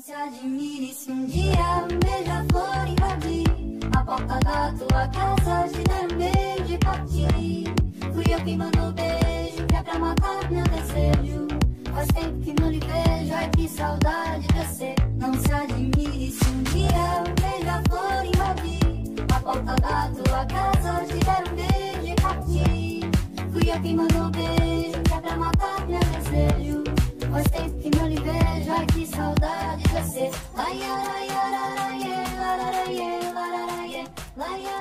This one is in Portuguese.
se admire se um dia um beija-flor invadir a porta da tua casa, te der um beijo e partir. Fui eu quem mandou beijo, que é pra matar meu desejo. Faz tempo que não lhe vejo, ai que saudade de você. Não se admire se um dia um beija-flor invadir a porta da tua casa, te der um beijo e partir. Fui eu quem mandou beijo, so that it exists. La ya la ya la la yeah, la la la yeah, la la la.